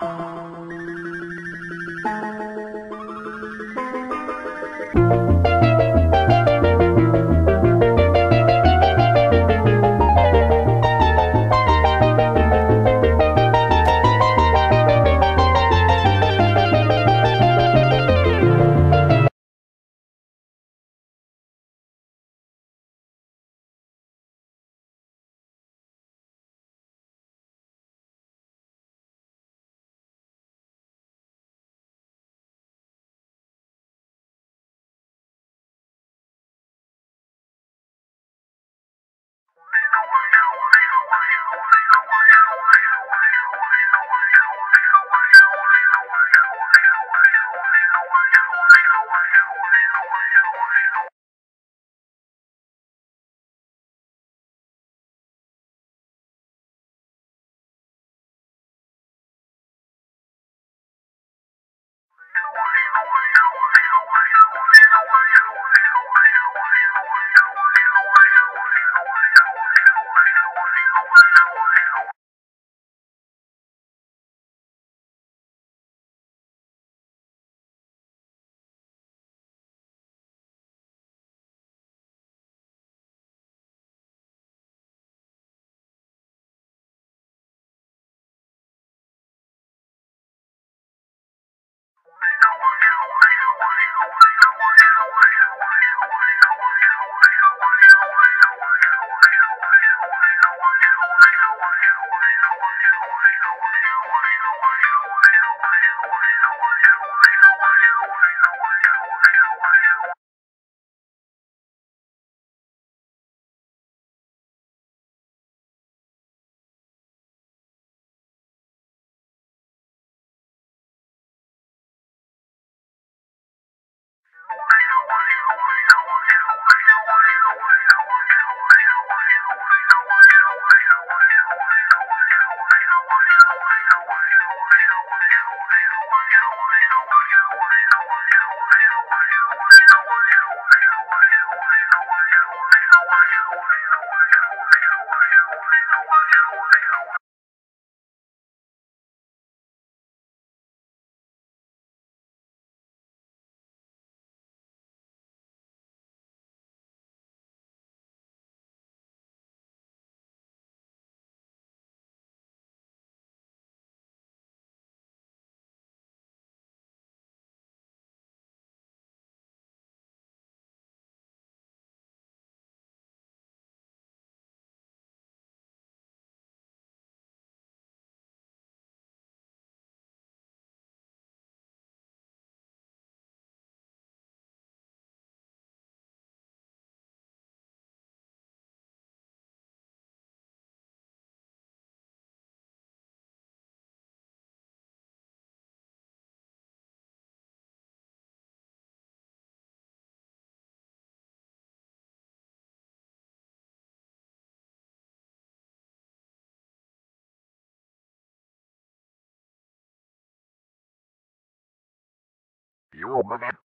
You Oh, a